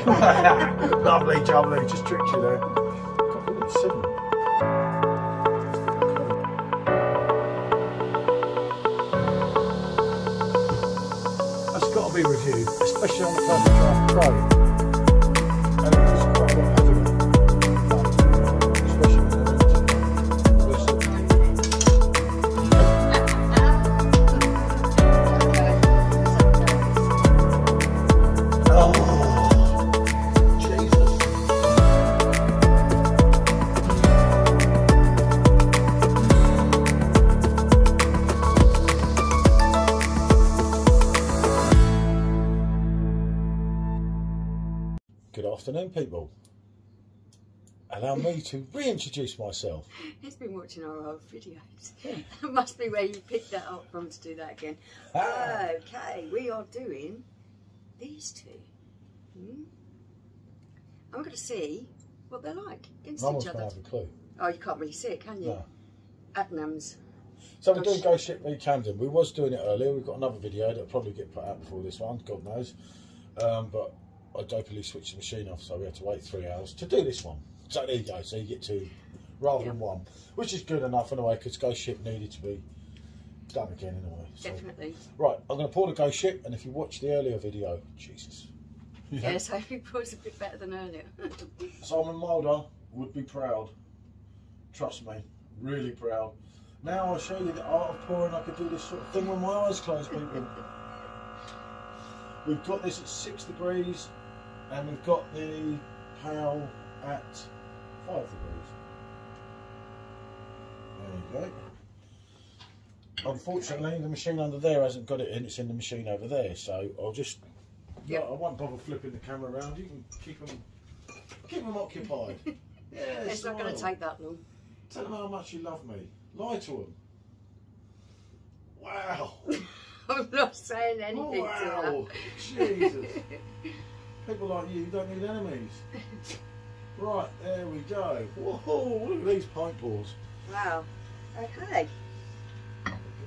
Lovely, jubbly, just tricked you there. That's got to be reviewed, especially on the first pro. And it quite a lot heavier. Especially Good afternoon, people. Allow me to reintroduce myself. He's been watching our old videos. that must be where you picked that up from to do that again. Ah. Okay, we are doing these two. Hmm? I'm going to see what they're like against No each other. have a clue. Oh, you can't really see it, can you? No. Adnams. So we're doing Ghost Ship v Camden. We was doing it earlier. We've got another video that'll probably get put out before this one, God knows. Um, but I dopily switched the machine off, so we had to wait three hours to do this one. So there you go. So you get two rather than one, which is good enough anyway, because Ghost Ship needed to be done again anyway. So. Definitely. Right, I'm going to pour the Ghost Ship, and if you watch the earlier video, Jesus. Yeah, so he was a bit better than earlier. Simon Mulder would be proud. Trust me, really proud. Now I'll show you the art of pouring. I could do this sort of thing with my eyes closed, people. We've got this at six degrees, and we've got the PAL at five degrees. There you go. Unfortunately, the machine under there hasn't got it in. It's in the machine over there. So I'll just. Yeah, Yep. I won't bother flipping the camera around. You can keep them, keep them occupied. Yeah, it's not going to take that long. Tell them how much you love me. Lie to them. Wow. I'm not saying anything Oh, wow. Jesus. People like you don't need enemies. Right, there we go. Whoa, look at these pint balls. Wow. Okay.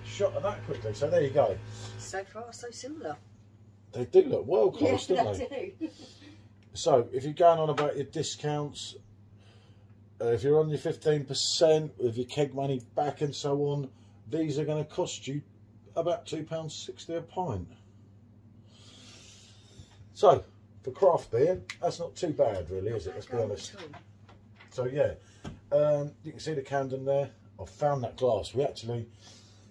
Shot of that quickly. So there you go. So far, so similar. They do look well close, yeah, don't they? do. So if you're going on about your discounts, uh, if you're on your 15% with your keg money back and so on, these are going to cost you about £2.60 a pint. So for craft beer, that's not too bad really, is it? Let's be honest. So yeah, um, you can see the Camden there. I found that glass. We actually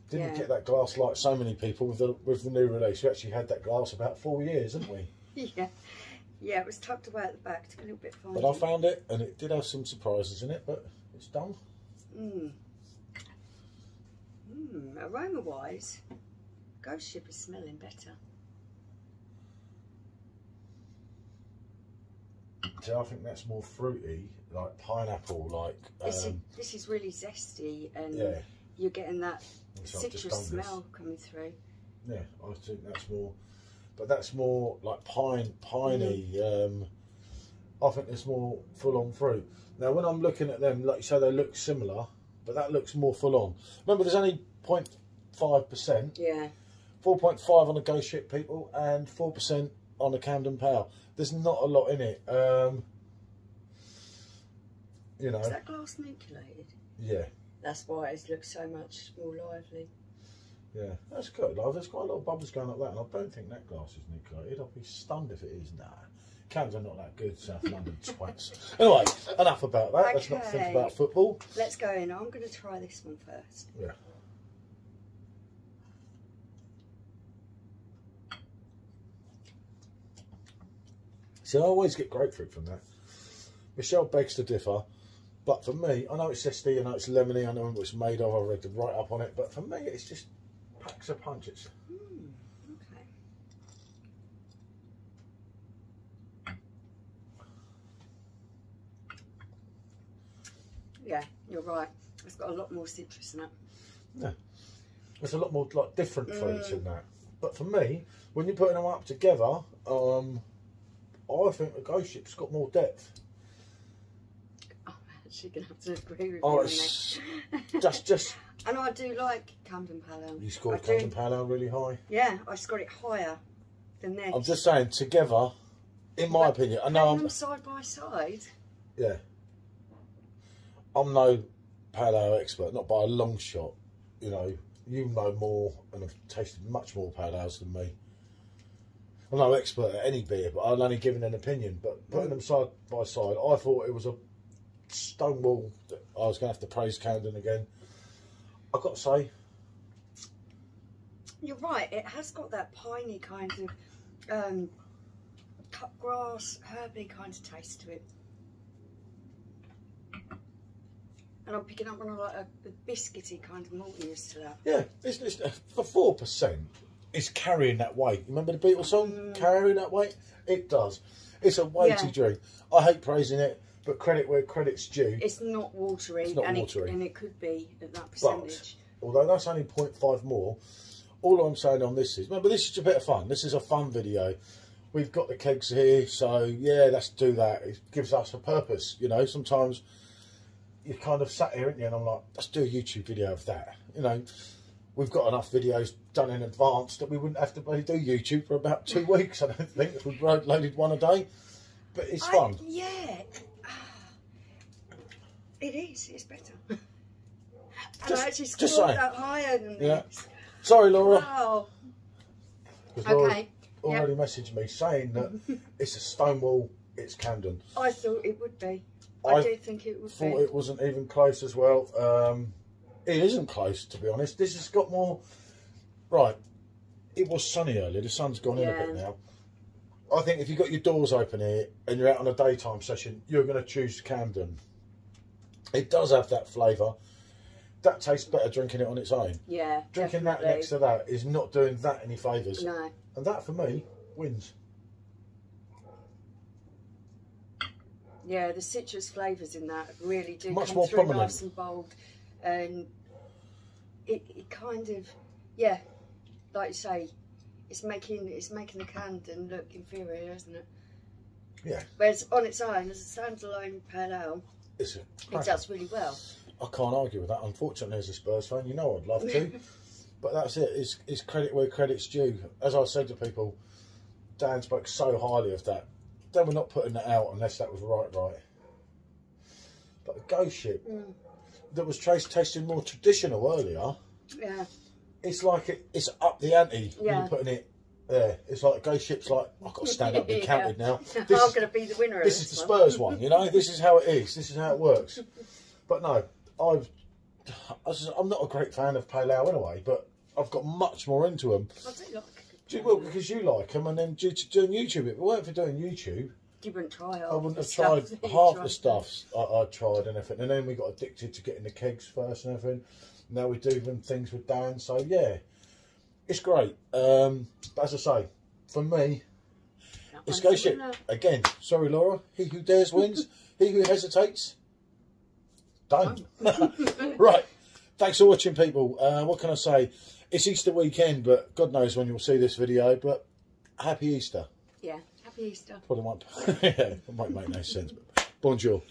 didn't Yeah. get that glass like so many people with the with the new release. We actually had that glass about four years, didn't we? Yeah. Yeah, it was tucked away at the back. Took a little bit finding. But I found it, and it did have some surprises in it, but it's done. Mmm. Mmm. Aroma wise, Ghost Ship is smelling better. So I think that's more fruity, like pineapple, like This, is, um, this is really zesty and yeah. you're getting that So citrus smell coming through. Yeah, I think that's more, but that's more like pine, piney. Um, I think it's more full on fruit. Now, when I'm looking at them, like you say, they look similar, but that looks more full on. Remember, there's only 0.5 percent, Yeah. 4.5 on the Ghost Ship people, and 4 percent on a Camden Power. There's not a lot in it. Um, you know, Is that glass nucleated? yeah. That's why it looks so much more lively. Yeah, that's good. Like, there's quite a lot of bubbles going up that, and I don't think that glass is nucleated. I'll be stunned if it is. Nah, cans are not that good, South London twats. Anyway, enough about that. Let's not think about football. Let's go in. I'm going to try this one first. Yeah. See, I always get grapefruit from that. Michelle begs to differ, but for me, I know it's zesty, I know it's lemony, I know what it's made of, I read the write up on it, but for me, it's just packs a punch. It's Hmm. Okay. Yeah, you're right. It's got a lot more citrus in it. Yeah. There's a lot more like different Mm. fruits in that. But for me, when you're putting them up together, um, I think the Ghost Ship's got more depth. I'm actually going to have to agree with Oh, you just just And I do like Camden Ale. you scored I. Camden Pale Ale really high. Yeah, I scored it higher than this. I'm just saying together, in my But opinion, I know I'm them side by side. yeah. I'm no ale expert, not by a long shot. You know, you know more and have tasted much more pale ales than me. I'm no expert at any beer, but I'm only giving an opinion. But putting them side by side, I thought it was a stonewall that I was going to have to praise Camden again. I've got to say. You're right, it has got that piney kind of um, cut grass, herby kind of taste to it. And I'm picking up on a, a, a biscuity kind of maltiness to that. Yeah, it's, it's, uh, for 4%, is carrying that weight. Remember the Beatles song, mm. Carrying That Weight? It does. It's a weighty yeah. drink. I hate praising it, but credit where credit's due. It's not watery. It's not and watery. It, and it could be at that percentage. But, although that's only 0.5 more, all I'm saying on this is, remember this is a bit of fun. This is a fun video. We've got the kegs here, so yeah, let's do that. It gives us a purpose, you know. Sometimes you kind of sat here, aren't you? And I'm like, let's do a YouTube video of that, you know we've got enough videos done in advance that we wouldn't have to do YouTube for about two weeks. I don't think if we loaded one a day, but it's I- fun. yeah. It is. It's better. and Just- I actually just scored saying. that higher than Yeah. this. Sorry, Laura. Wow. 'cause Laura Okay. already messaged me saying that it's a Stonewall, it's Camden. I thought it would be. I, I did think it would thought be. it wasn't even close as well. Um, it isn't close, to be honest. This has got more. Right, it was sunny earlier. The sun's gone in a bit now. I think if you've got your doors open here and you're out on a daytime session, you're going to choose Camden. It does have that flavour. That tastes better drinking it on its own. Yeah. Drinking that next to that is not doing that any favours. No. And that, for me, wins. Yeah, the citrus flavours in that really do Much come more through prominent. nice and bold, and it, it kind of, yeah, like you say, it's making it's making the Camden look inferior, isn't it? Yeah. Whereas on its own, as a standalone pale ale, It's a it does really well. I can't argue with that. Unfortunately, as a Spurs fan, you know I'd love to, but that's it. It's, it's credit where credit's due. As I said to people, Dan spoke so highly of that. They were not putting that out unless that was right, right. But the Ghost Ship Mm. That was trace tasting more traditional earlier, Yeah, it's like it, it's up the ante when Yeah. you're putting it there. It's like Ghost Ship's like I've got to stand up and be Yeah. counted now. I'm This is- going to be the winner. this of is the one. Spurs one, you know. This is how it is. This is how it works. But no, I've I'm not a great fan of pale ale anyway, but I've got much more into them. I do like. Do well because you like them, and then due to doing YouTube, if it weren't for doing YouTube, Wouldn't try I wouldn't have tried half tried. the stuffs I, I tried and everything. And then we got addicted to getting the kegs first and everything. Now we do them things with Dan, so yeah, it's great. Um, but as I say, for me, That it's Ghost Ship again. Sorry, Laura. He who dares wins. he who hesitates, done. right. Thanks for watching, people. Uh, what can I say? It's Easter weekend, but God knows when you'll see this video. But happy Easter. Yeah. Happy Easter. Probably won't. yeah, it might make no sense. But bonjour.